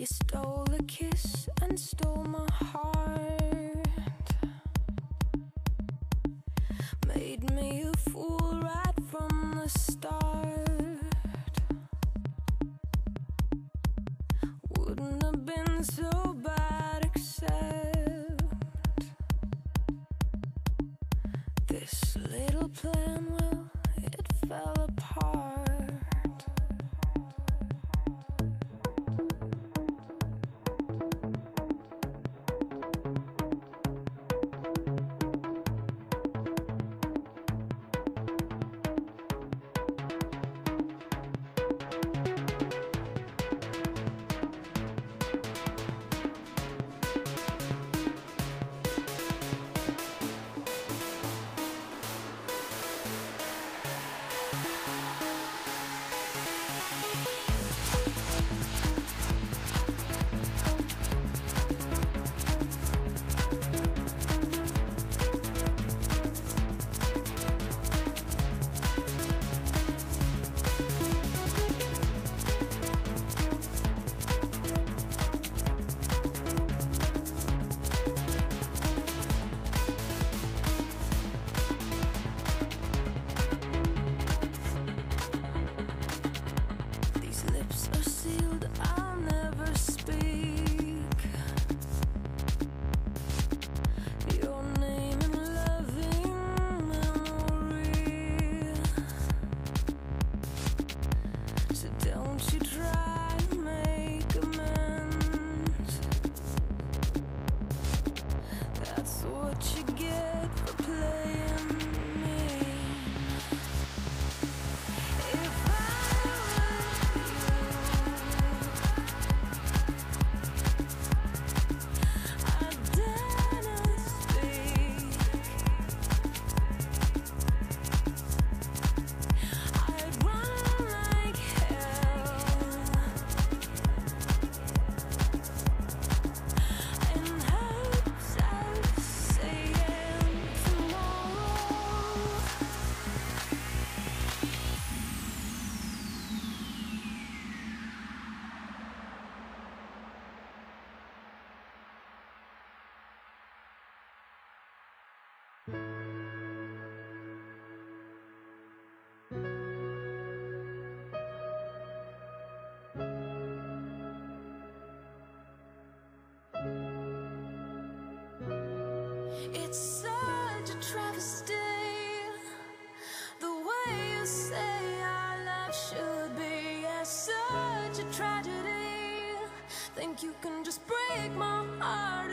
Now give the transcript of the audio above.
You stole a kiss and stole my heart. Made me a fool right from the start. Wouldn't have been so bad, except this little plan, well, it fell apart. It's such a travesty The way you say our love should be. Such a tragedy. Think you can just break my heart